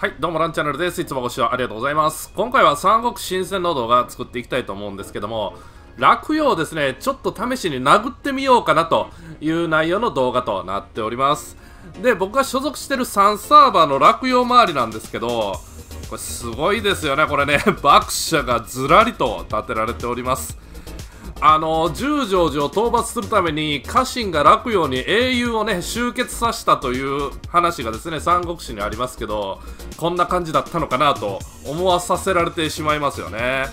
はい、どうもランチャンネルです。いつもご視聴ありがとうございます。今回は三国新鮮の動画作っていきたいと思うんですけども、落葉をですね、ちょっと試しに殴ってみようかなという内容の動画となっております。で、僕が所属してる3サーバーの落葉周りなんですけど、これすごいですよね、これね、爆者がずらりと建てられております。あの十条寺を討伐するために家臣が楽ように英雄をね集結させたという話がですね三国志にありますけどこんな感じだったのかなと思わさせられてしまいますよね。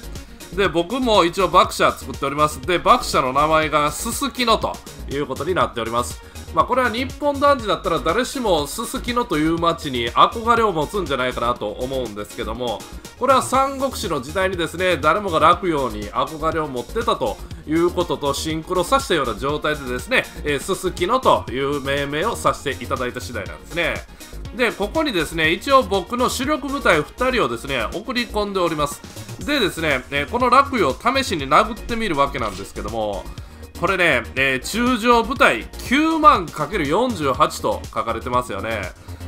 で僕も一応爆者作っております。で爆者の名前がすすきのということになっております。まあこれは日本男児だったら誰しもすすきのという町に憧れを持つんじゃないかなと思うんですけどもこれは三国志の時代にですね誰もが落葉に憧れを持ってたということとシンクロさせたような状態でですねすすきのという命名をさせていただいた次第なんですね。でここにですね一応僕の主力部隊2人をですね送り込んでおります。でですね、えこの落葉を試しに殴ってみるわけなんですけどもこれね、えー、中上部隊9万 ×48 と書かれてますよね。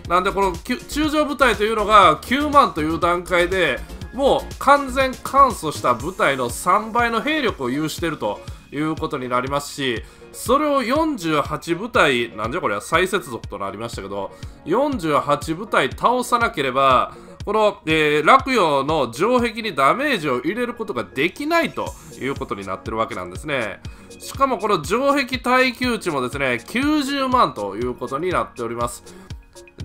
なんでこの中上部隊というのが9万という段階でもう完全完走した部隊の3倍の兵力を有しているということになりますしそれを48部隊なんじゃこれは再接続となりましたけど48部隊倒さなければこの、えー、落葉の城壁にダメージを入れることができないということになってるわけなんですねしかもこの城壁耐久値もですね90万ということになっております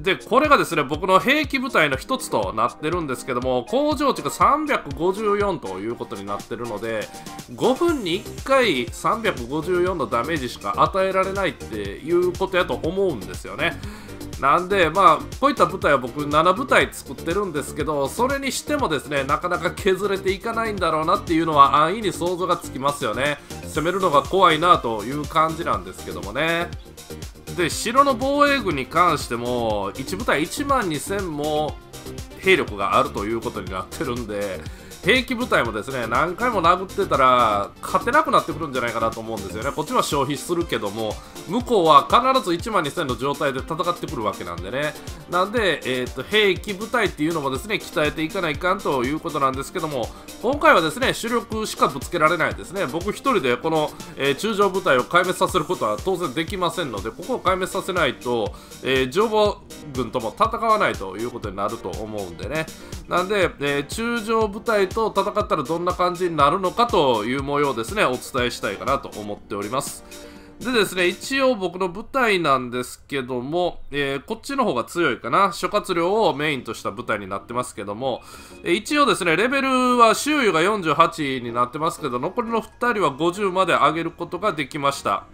で、これがですね、僕の兵器部隊の一つとなってるんですけども、工場値が354ということになってるので、5分に1回354のダメージしか与えられないっていうことやと思うんですよね。なんで、まあ、こういった部隊は僕7部隊作ってるんですけど、それにしてもですね、なかなか削れていかないんだろうなっていうのは安易に想像がつきますよね。攻めるのが怖いなという感じなんですけどもね。で城の防衛軍に関しても1部隊1万2000も兵力があるということになってるんで兵器部隊もですね何回も殴ってたら勝てなくなってくるんじゃないかなと思うんですよね。こっちは消費するけども向こうは必ず1万2000の状態で戦ってくるわけなんでね。なんで、えーと、兵器部隊っていうのもですね鍛えていかないかんということなんですけども今回はですね主力しかぶつけられないですね。僕1人でこの、えー、中将部隊を壊滅させることは当然できませんのでここを壊滅させないと、えー、上防軍とも戦わないということになると思うんでね。なんで、えー、中将部隊と戦ったらどんな感じになるのかという模様ですね、お伝えしたいかなと思っております。でですね、一応僕の舞台なんですけども、えー、こっちの方が強いかな。諸葛亮をメインとした舞台になってますけども、えー、一応ですね、レベルは周囲が48になってますけど、残りの2人は50まで上げることができました。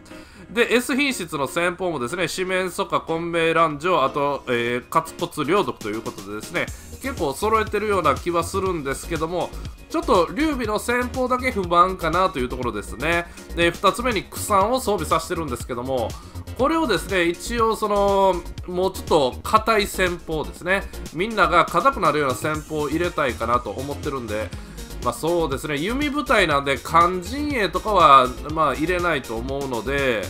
で S 品質の戦法もですね四面楚歌混迷乱城あと、えー、活骨両毒ということでですね結構揃えてるような気はするんですけどもちょっと劉備の戦法だけ不満かなというところですね。で2つ目に苦惨を装備させてるんですけどもこれをですね一応そのもうちょっと硬い戦法ですねみんなが硬くなるような戦法を入れたいかなと思ってるんでまあ、そうですね。弓部隊なんで肝陣営とかは、まあ、入れないと思うので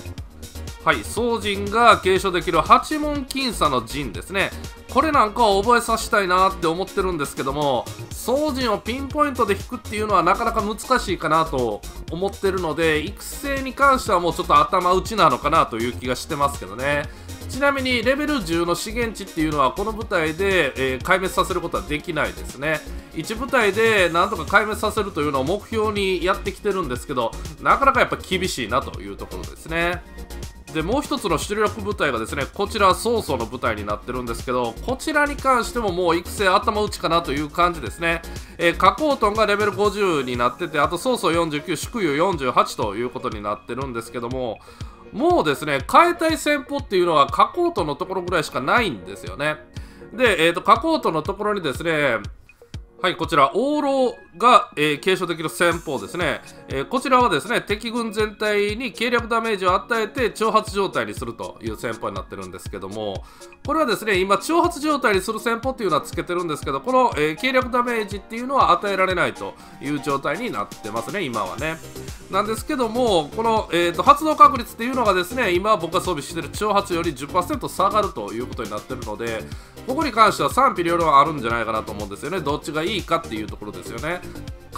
はい。総陣が継承できる八門僅差の陣ですね。これなんかを覚えさせたいなって思ってるんですけども総陣をピンポイントで引くっていうのはなかなか難しいかなと思ってるので育成に関してはもうちょっと頭打ちなのかなという気がしてますけどね。ちなみにレベル10の資源値っていうのはこの部隊で、えー、壊滅させることはできないですね。1部隊でなんとか壊滅させるというのを目標にやってきてるんですけどなかなかやっぱ厳しいなというところですね。でもう一つの出力部隊がですねこちら曹操の部隊になってるんですけどこちらに関してももう育成頭打ちかなという感じですね、えー、加工トンがレベル50になっててあと曹操49祝友48ということになってるんですけどももうですね、変えたい戦法っていうのは書こうとのところぐらいしかないんですよね。で、えっ、ー、と、加工トのところにですね、はい、こちら、往路が、えー継承できる戦法ですね、えーこちらはですね、敵軍全体に計略ダメージを与えて挑発状態にするという戦法になってるんですけども、これはですね、今、挑発状態にする戦法っていうのはつけてるんですけど、この、えー計略ダメージっていうのは与えられないという状態になってますね、今はね。なんですけども、この、えーと発動確率っていうのがですね、今僕が装備してる挑発より10%下がるということになってるので、ここに関しては賛否両論あるんじゃないかなと思うんですよね。どっちがいいかっていうところですよね。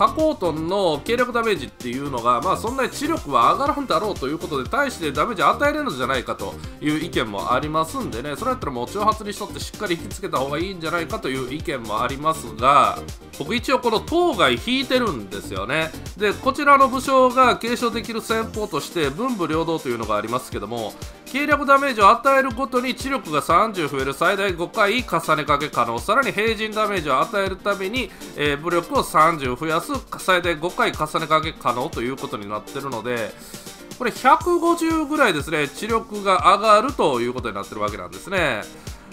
加工トンの計略ダメージっていうのが、まあ、そんなに知力は上がるんだろうということで、対してダメージ与えれるんじゃないかという意見もありますんでね、それやったらもう挑発にしとってしっかり引きつけた方がいいんじゃないかという意見もありますが、僕一応この当該引いてるんですよね。で、こちらの武将が継承できる戦法として、文武両道というのがありますけども、計略ダメージを与えるごとに知力が30増える最大5回重ねかけ可能さらに平人ダメージを与えるために、えー武力を30増やす最大5回重ねかけ可能ということになってるのでこれ150ぐらいですね知力が上がるということになってるわけなんですね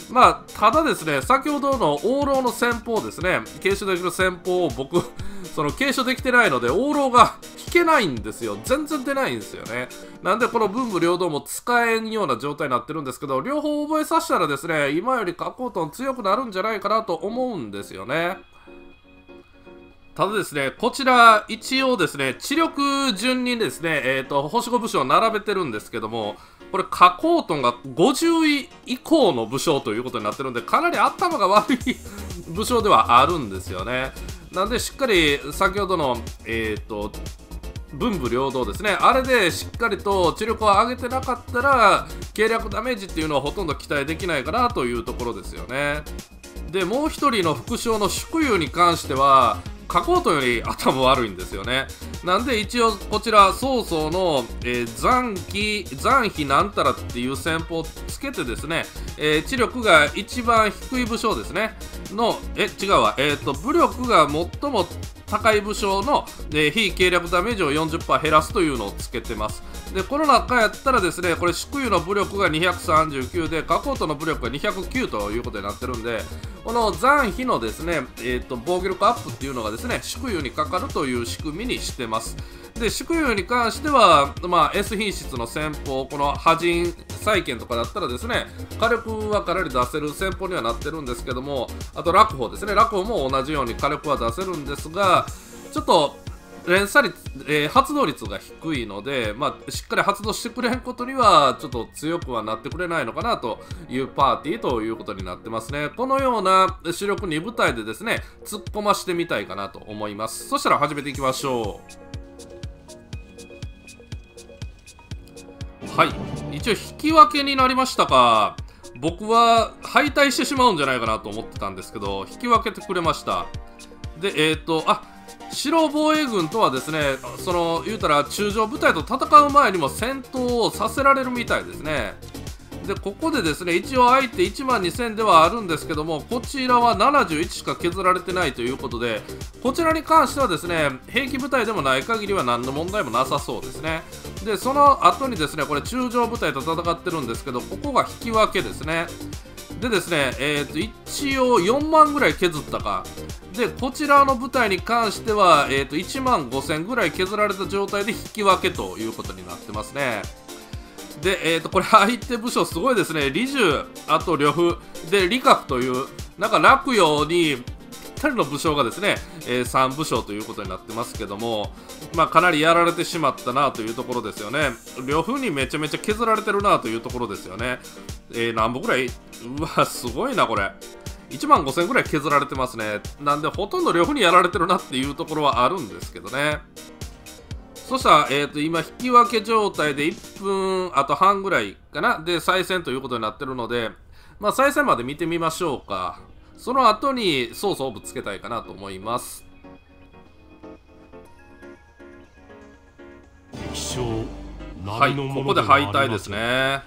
まあ、ただですね、先ほどの往路の戦法ですね、継承できる戦法を僕、その継承できてないので、往路が引けないんですよ。全然出ないんですよね。なんで、この文武両道も使えんような状態になってるんですけど、両方覚えさせたらですね、今より加工トン強くなるんじゃないかなと思うんですよね。ただですね、こちら、一応ですね、知力順にですね、えっ、と、星5武将を並べてるんですけども、これ、加工トンが50位以降の武将ということになってるんで、かなり頭が悪い武将ではあるんですよね。なんで、しっかり、先ほどの、えっ、と、文武両道ですね、あれでしっかりと知力を上げてなかったら、計略ダメージっていうのはほとんど期待できないかなというところですよね。で、もう一人の副将の祝友に関しては、書こうとより頭悪いんですよね。なんで一応こちら曹操の、えー残機残飛なんたらっていう戦法をつけてですね、えー知力が一番低い武将ですねのえ違うわえっ、と武力が最も高い武将の、えー非計略ダメージを40%減らすというのをつけてます。で、この中やったらですね、これ、祝友の武力が239で、加工との武力が209ということになってるんで、この残費のですね、えー、と防御力アップっていうのがですね、祝友にかかるという仕組みにしてます。で、祝友に関しては、まあ、S 品質の戦法、この破人再建とかだったらですね、火力はかなり出せる戦法にはなってるんですけども、あと落砲ですね、落砲も同じように火力は出せるんですが、ちょっと連鎖率、えー発動率が低いので、まあ、しっかり発動してくれんことには、ちょっと強くはなってくれないのかなというパーティーということになってますね。このような主力2部隊でですね、突っ込ましてみたいかなと思います。そしたら始めていきましょう。はい。一応引き分けになりましたか。僕は敗退してしまうんじゃないかなと思ってたんですけど、引き分けてくれました。で、えっ、と、あ白防衛軍とはですね、その言うたら中将部隊と戦う前にも戦闘をさせられるみたいですね。で、ここでですね、一応相手1万2000ではあるんですけども、こちらは71しか削られてないということで、こちらに関してはですね、兵器部隊でもない限りは何の問題もなさそうですね。で、その後にですね、これ中将部隊と戦ってるんですけど、ここが引き分けですね。でですね、えー、と一応4万ぐらい削ったか。で、こちらの舞台に関しては、えー、と1万5000ぐらい削られた状態で引き分けということになってますね。で、えー、とこれ相手部署すごいですね。李重、あと呂布、で、李覚という、なんか落葉にったりの武将がですね、えー3武将ということになってますけども、まあ、かなりやられてしまったなというところですよね。呂布にめちゃめちゃ削られてるなというところですよね。えー、何本ぐらい？うわ、すごいな、これ。1万5000ぐらい削られてますね。なんで、ほとんど呂布にやられてるなっていうところはあるんですけどね。そしたら、えー、と今、引き分け状態で1分あと半ぐらいかな、で再戦ということになってるので、まあ、再戦まで見てみましょうか。その後にソースをぶつけたいかなと思います。はい、ここで敗退ですね。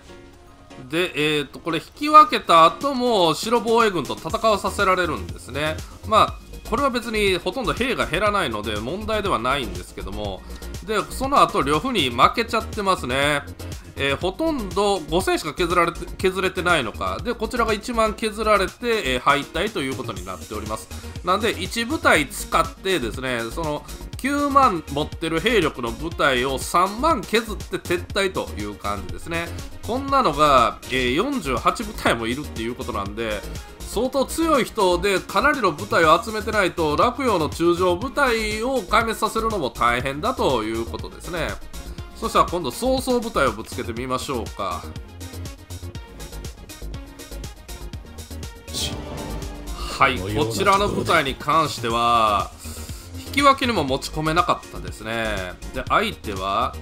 で、えー、とこれ引き分けた後も白防衛軍と戦わさせられるんですね。まあこれは別にほとんど兵が減らないので問題ではないんですけどもでその後呂布に負けちゃってますね。えー、ほとんど5000しか削られて削れてないのか。でこちらが1万削られて、えー、敗退ということになっております。なんで1部隊使ってですねその9万持ってる兵力の部隊を3万削って撤退という感じですね。こんなのが、えー、48部隊もいるっていうことなんで相当強い人でかなりの部隊を集めてないと洛陽の中将部隊を壊滅させるのも大変だということですね。そしたら今度曹操部隊をぶつけてみましょうか。はいこちらの部隊に関しては引き分けにも持ち込めなかったですね。で相手は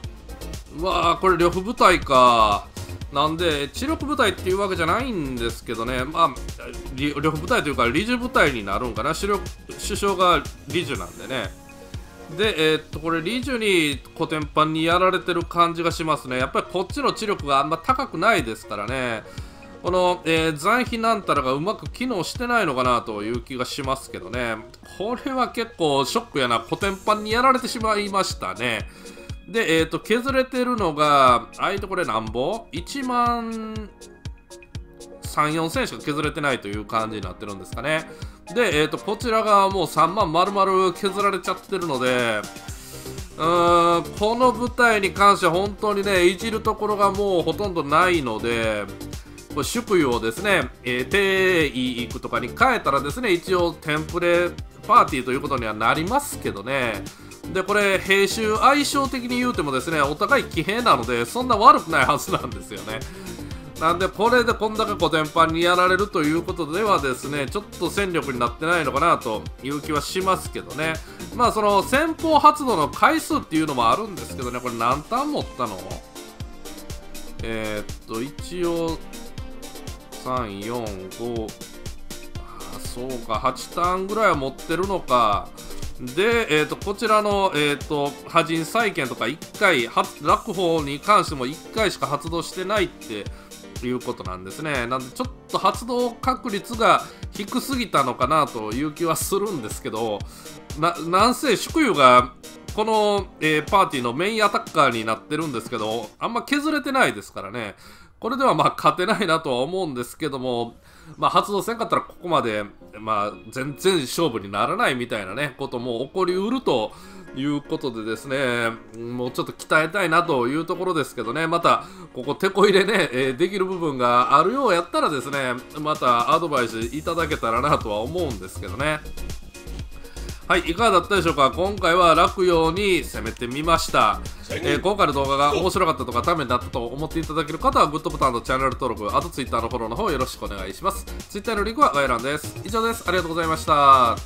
うわーこれ呂布部隊か。なんで、知力部隊っていうわけじゃないんですけどね、まあ、呂布部隊というか、理事部隊になるんかな、主力首相が理事なんでね。で、えー、っと、これ、理事にコテンパンにやられてる感じがしますね。やっぱりこっちの知力があんま高くないですからね。この、えー、残費なんたらがうまく機能してないのかなという気がしますけどね。これは結構ショックやな。コテンパンにやられてしまいましたね。で、えっ、と、削れてるのが、相手これなんぼ ?1 万3、4千しか削れてないという感じになってるんですかね。で、えっ、ー、と、こちらがもう3万丸々削られちゃってるので、うーん、この舞台に関しては本当にね、いじるところがもうほとんどないので、これ祝意をですね、えー、定位行くとかに変えたらですね、一応テンプレパーティーということにはなりますけどね、でこれ兵種相性的に言うてもですねお互い騎兵なのでそんな悪くないはずなんですよねなんでこれでこんだけコテンパンにやられるということではですねちょっと戦力になってないのかなという気はしますけどね。まあその先方発動の回数っていうのもあるんですけどね。これ何ターン持ったの？えー、っと一応345あそうか。8ターンぐらいは持ってるのか。で、えーと、こちらの、えーと、波人債券とか1回落砲に関しても1回しか発動してないっていうことなんですね。なんでちょっと発動確率が低すぎたのかなという気はするんですけどななんせ祝湯がこの、えー、パーティーのメインアタッカーになってるんですけどあんま削れてないですからね。これではまあ勝てないなとは思うんですけどもまあ、発動せんかったらここまで、まあ、全然勝負にならないみたいなね、ことも起こりうるということでですね、もうちょっと鍛えたいなというところですけどね、また、ここ、てこ入れね、え、できる部分があるようやったらですね、またアドバイスいただけたらなとは思うんですけどね。はい、いかがだったでしょうか？今回は落葉に攻めてみました、えー、今回の動画が面白かったとかためになったと思っていただける方はグッドボタンとチャンネル登録あと Twitter のフォローの方よろしくお願いします。Twitter のリンクは概要欄です。以上です。ありがとうございました